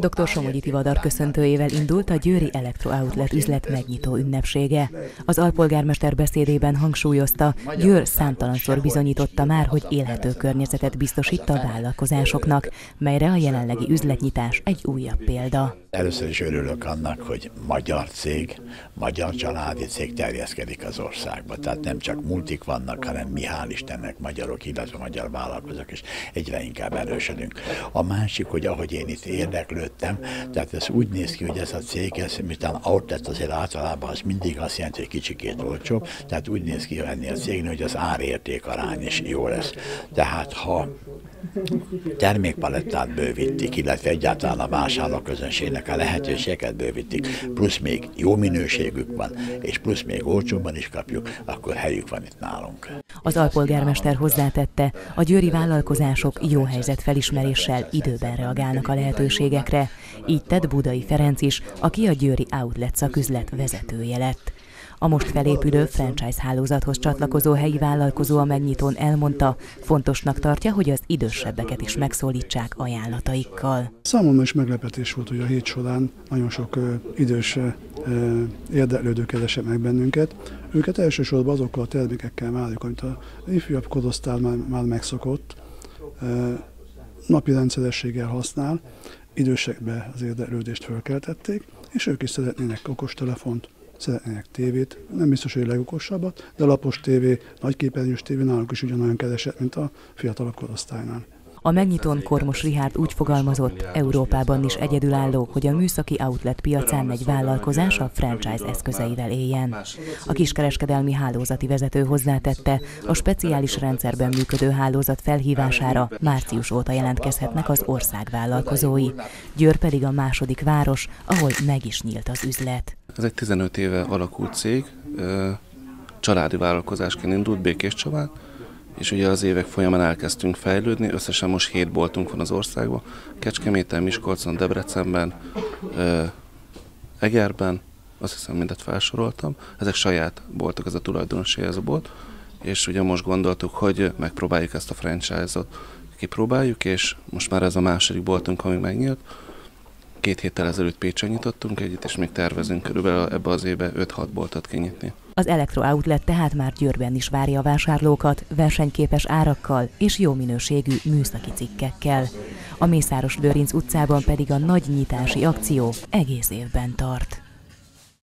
Dr. Somogyi Tivadar köszöntőjével indult a Győri Outlet üzlet megnyitó ünnepsége. Az alpolgármester beszédében hangsúlyozta, Győr számtalanszor bizonyította már, hogy élhető környezetet biztosít a vállalkozásoknak, melyre a jelenlegi üzletnyitás egy újabb példa. Először is örülök annak, hogy magyar cég, magyar családi cég terjeszkedik az országba. Tehát nem csak multik vannak, hanem mi hál' Istennek magyarok, illetve magyar vállalkozók, és egyre inkább erősödünk. A másik, hogy ahogy én itt érdeklődtem, tehát ez úgy néz ki, hogy ez a cég, ez, miután outlet azért általában az mindig azt jelenti, hogy kicsikét olcsóbb, tehát úgy néz ki ennél a cégnél, hogy az árérték arány is jó lesz. Tehát ha termékpalettát bővítik, illetve egyáltalán a vásárlóközönségnek a lehetőségeket bővítik, plusz még jó minőségük van, és plusz még olcsóban is kapjuk, akkor helyük van itt nálunk. Az alpolgármester hozzátette, a győri vállalkozások jó helyzet felismeréssel időben reagálnak a lehetőségekre. Így tett Budai Ferenc is, aki a Győri Outlet szaküzlet vezetője lett. A most felépülő franchise hálózathoz csatlakozó helyi vállalkozó a megnyitón elmondta, fontosnak tartja, hogy az idősebbeket is megszólítsák ajánlataikkal. Számomra is meglepetés volt, hogy a hét során nagyon sok idős ö, érdeklődő keresett meg bennünket. Őket elsősorban azokkal a termékekkel várjuk, amit a ifjabb korosztály már, már megszokott, ö, napi rendszerességgel használ, idősekbe az érdeklődést fölkeltették, és ők is szeretnének okostelefont, szeretnének tévét, nem biztos, hogy a legokosabbat, de lapos tévé, nagyképernyős tévé náluk is ugyanolyan keresett, mint a fiatalabb korosztálynál. A megnyitón Kormos Rihárd úgy fogalmazott, Európában is egyedülálló, hogy a műszaki outlet piacán egy vállalkozás a franchise eszközeivel éljen. A kiskereskedelmi hálózati vezető hozzátette, a speciális rendszerben működő hálózat felhívására március óta jelentkezhetnek az ország vállalkozói. Győr pedig a második város, ahol meg is nyílt az üzlet. Ez egy 15 éve alakult cég, családi vállalkozásként indult Békés Csabán, és ugye az évek folyamán elkezdtünk fejlődni, összesen most hét boltunk van az országban, Kecskeméten, Miskolcon, Debrecenben, Egerben, azt hiszem mindet felsoroltam, ezek saját boltok, ez a tulajdonosi ez a bolt, és ugye most gondoltuk, hogy megpróbáljuk ezt a franchise-ot kipróbáljuk, és most már ez a második boltunk, ami megnyílt, Két héttel ezelőtt Pécsen nyitottunk egyet, és még tervezünk körülbelül ebbe az évbe 5-6 boltot kinyitni. Az Outlet tehát már Győrben is várja a vásárlókat, versenyképes árakkal és jó minőségű műszaki cikkekkel. A Mészáros Lőrinc utcában pedig a nagy nyitási akció egész évben tart.